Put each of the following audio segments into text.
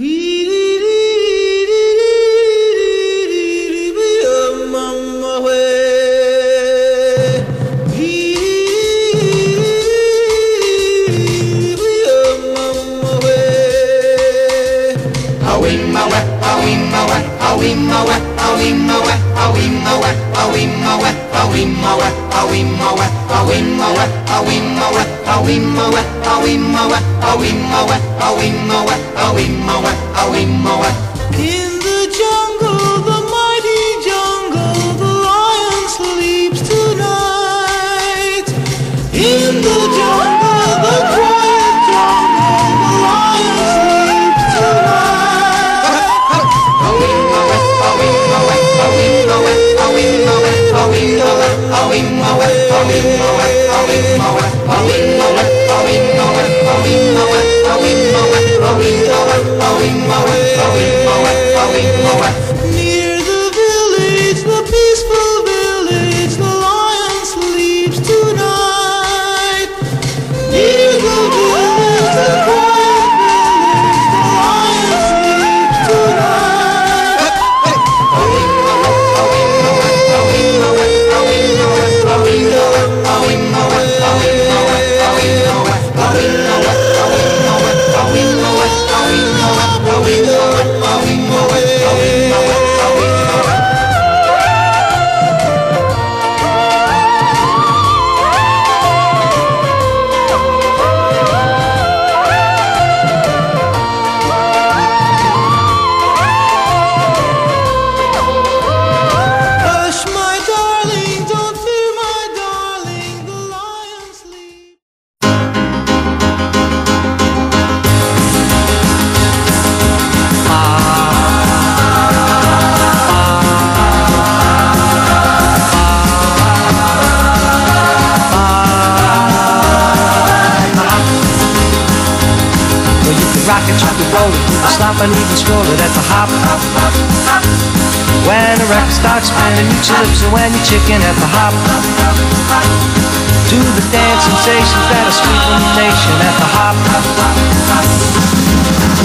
In Near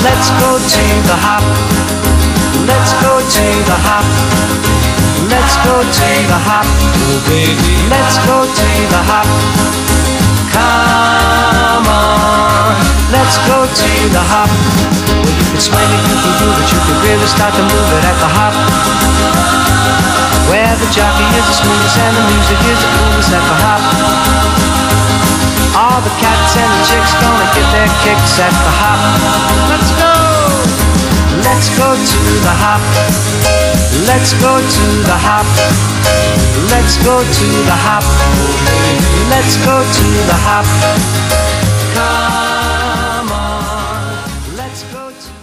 Let's go to the hop. Let's go to the hop. Let's go to the hop. Oh, baby. Let's go to the hop. Come on, let's go to the hop. Well, you can swing it, you can groove it, you can really start to move it at the hop. Where the jockey is the smoothest and the music is the coolest at the hop. All the cats and the chicks gonna get their kicks at the hop. Let's go! Let's go to the hop. Let's go to the hop. Let's go to the hop. Let's go to the hop. Come on. Let's go to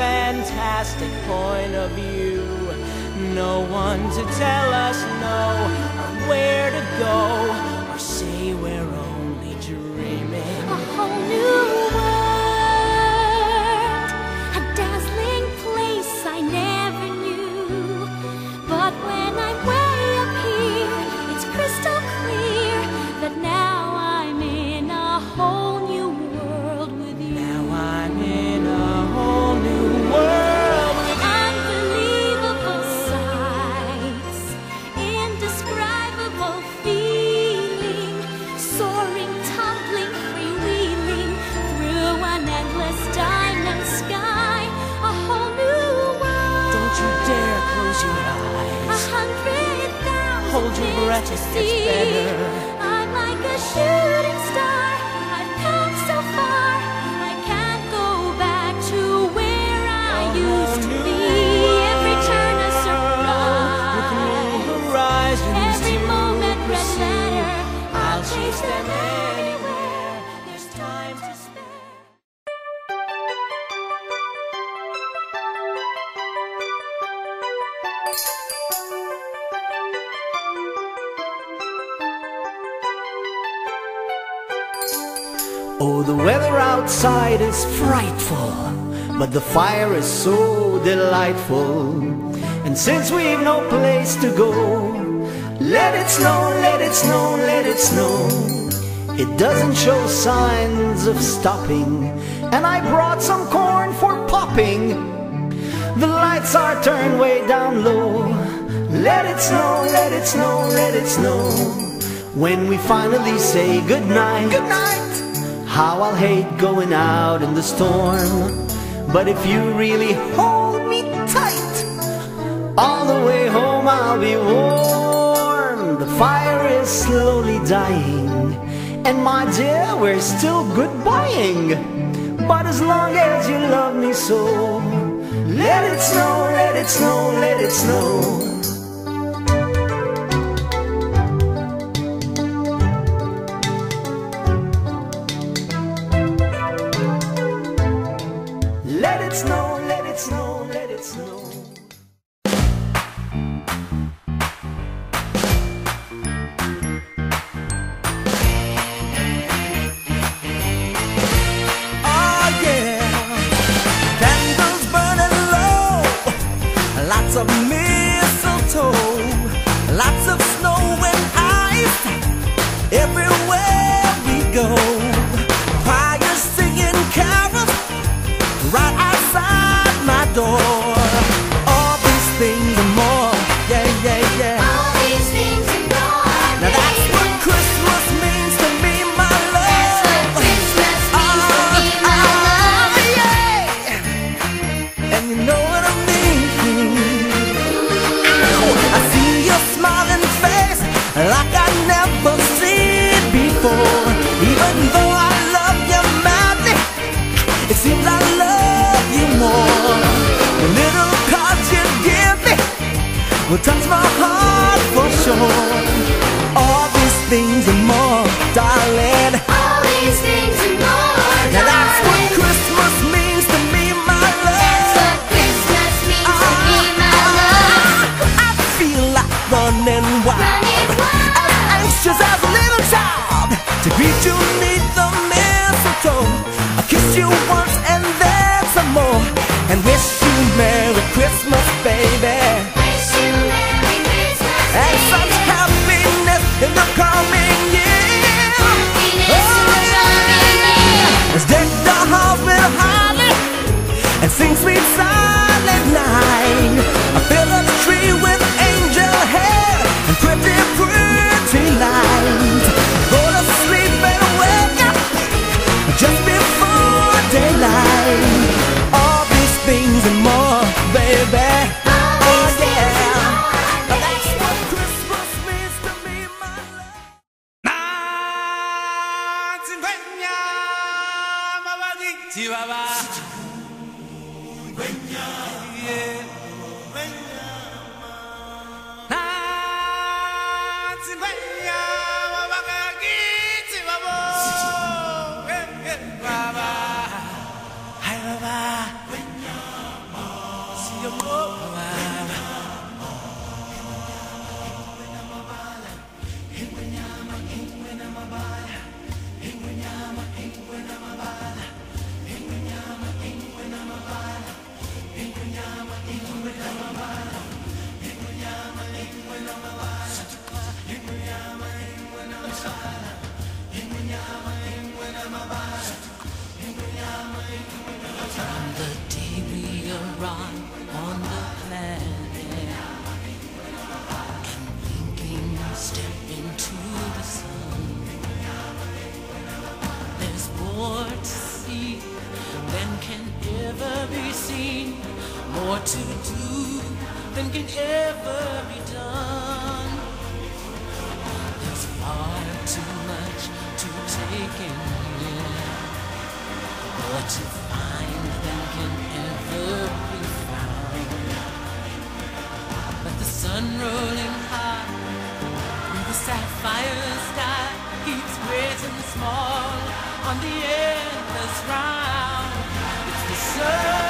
fantastic point of view. No one to tell us no, see. Outside is frightful, but the fire is so delightful. And since we've no place to go, let it snow, let it snow, let it snow. It doesn't show signs of stopping, and I brought some corn for popping. The lights are turned way down low. Let it snow, let it snow, let it snow. When we finally say goodnight, goodnight. How I'll hate going out in the storm. But if you really hold me tight, all the way home I'll be warm. The fire is slowly dying, and my dear, we're still goodbying. But as long as you love me so, let it snow, let it snow, let it snow. More to do than can ever be done. There's far too much to take in here. More to find than can ever be found. But the sun rolling high through the sapphire sky keeps and small on the endless round. It's the circle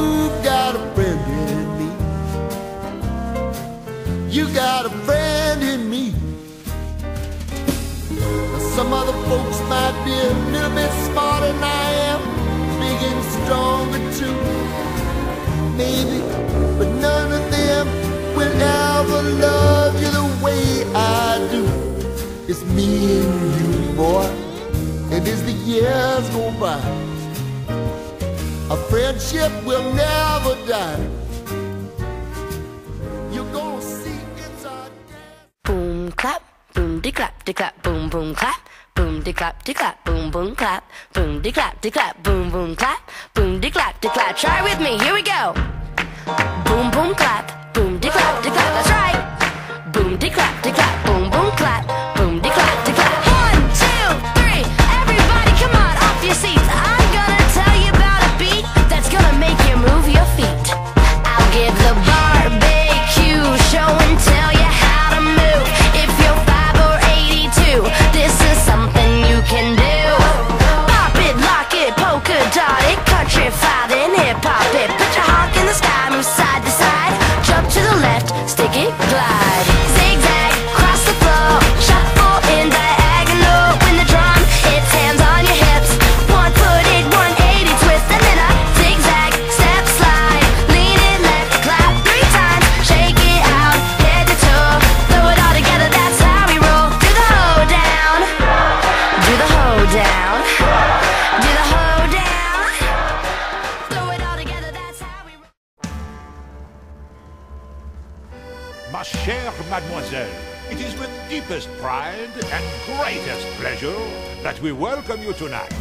be a little bit smarter than I am, big and stronger too. Maybe, but none of them will ever love you the way I do. It's me and you, boy. And as the years go by, a friendship will never die. Boom clap, boom de clap de clap, boom boom clap, boom de clap de clap, boom boom clap, boom de clap de clap, boom boom clap, boom de clap de clap. Try with me, here we go. Boom boom clap, deepest pride and greatest pleasure that we welcome you tonight.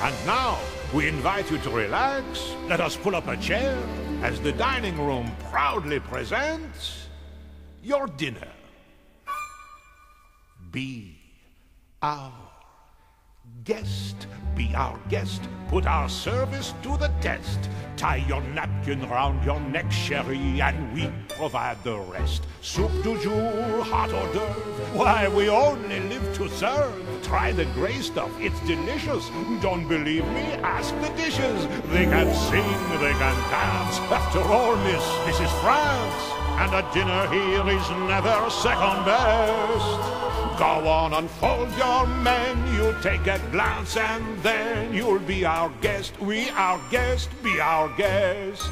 And now, we invite you to relax. Let us pull up a chair as the dining room proudly presents your dinner. Be our guest. Be our guest. Put our service to the test. Tie your napkin round your neck, sherry, and we provide the rest. Soup du jour, hot hors d'oeuvre. Why, we only live to serve. Try the gray stuff, it's delicious. Don't believe me? Ask the dishes. They can sing, they can dance. After all, miss, this is France. And a dinner here is never second best. Go on, unfold your menu, take a glance, and then you'll be our guest. We, our guest, be our guest.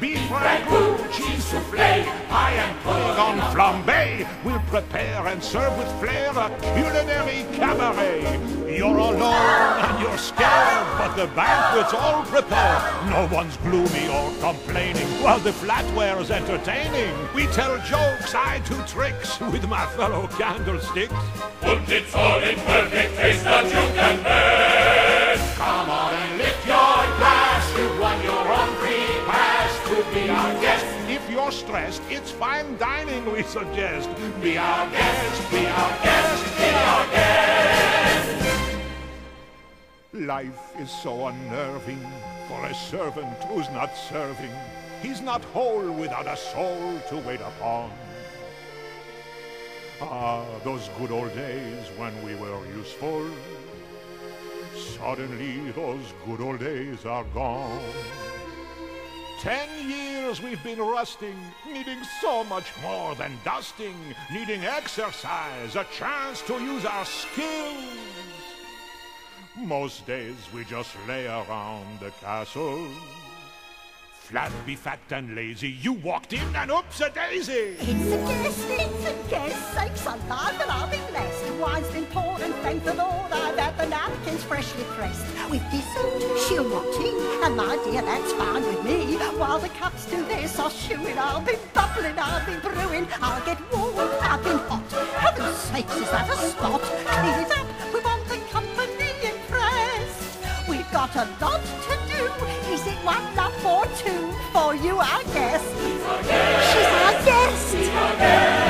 Beef ragout, cheese soufflé, I am putting on flambé. We'll prepare and serve with flair a culinary cabaret. You're alone and you're scared, but the banquet's all prepared. No one's gloomy or complaining while the flatware's entertaining. We tell jokes, I do tricks with my fellow candlesticks. Und it's all in perfect taste that you can best. Come on and lift your glass. You've won your own free pass to be our guest. If you're stressed, it's fine dining we suggest. Be our guest, be our guest, be our guest. Life is so unnerving for a servant who's not serving. He's not whole without a soul to wait upon. Ah, those good old days when we were useful. Suddenly, those good old days are gone. Ten years we've been rusting, needing so much more than dusting, needing exercise, a chance to use our skills. Most days we just lay around the castle, flabby, fat, and lazy. You walked in and oops a daisy. It's a guess, it's a guess, sakes alive and I'll be blessed. Wine's been poured and thank the Lord I've had the napkins freshly pressed. With dessert, she'll want tea, and my dear, that's fine with me. While the cups do their sauce-chewing, I'll be bubbling, I'll be brewing, I'll get warm, I've been hot. Heaven's sakes, is that a spot? Clean it up, a lot to do. Is it one love or two for you, I guess? She's our guest.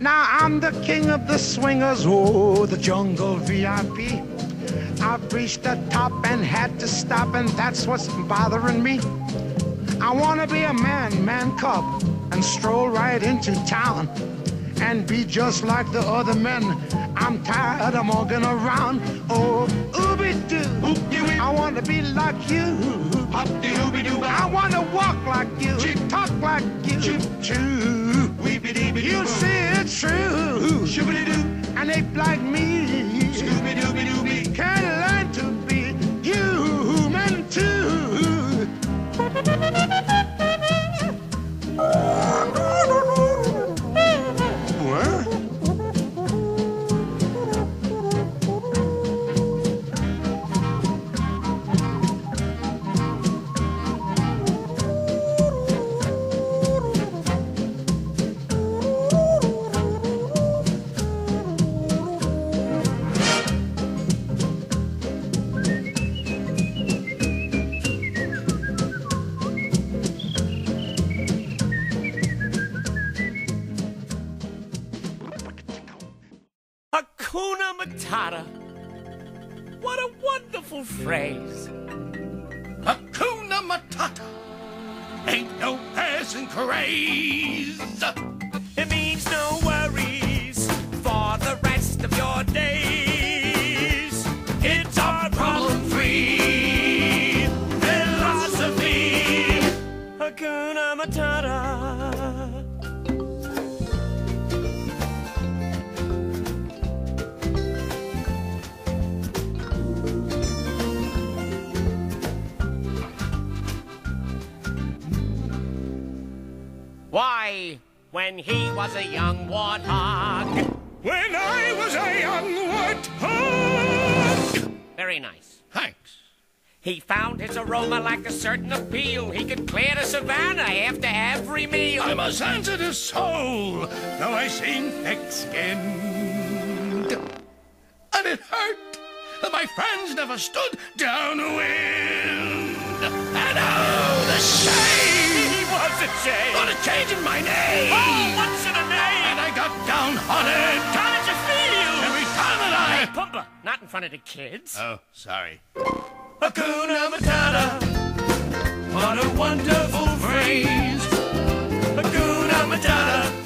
Now I'm the king of the swingers, oh, the jungle VIP. I've reached the top and had to stop, and that's what's bothering me. I wanna be a man, man cub, and stroll right into town and be just like the other men. I'm tired of walking around. Oh. I wanna be like you. I wanna walk like you, talk like you. Choo. You see it's true. And ape like me can learn to be human too. Matata. What a wonderful phrase. Hakuna Matata. Ain't no passing craze. Why, when he was a young warthog. When I was a young warthog. Very nice. Thanks. He found his aroma like a certain appeal. He could clear the savannah after every meal. I'm a sensitive soul, though I seem thick-skinned. And it hurt that my friends never stood downwind. And oh, the shame! He was a shame. What a change in my name! Oh, what's in a name? And I got downhearted. How did you feel? Every time that I... Hey, Pumbaa, not in front of the kids. Oh, sorry. Hakuna Matata. What a wonderful phrase. Hakuna Matata.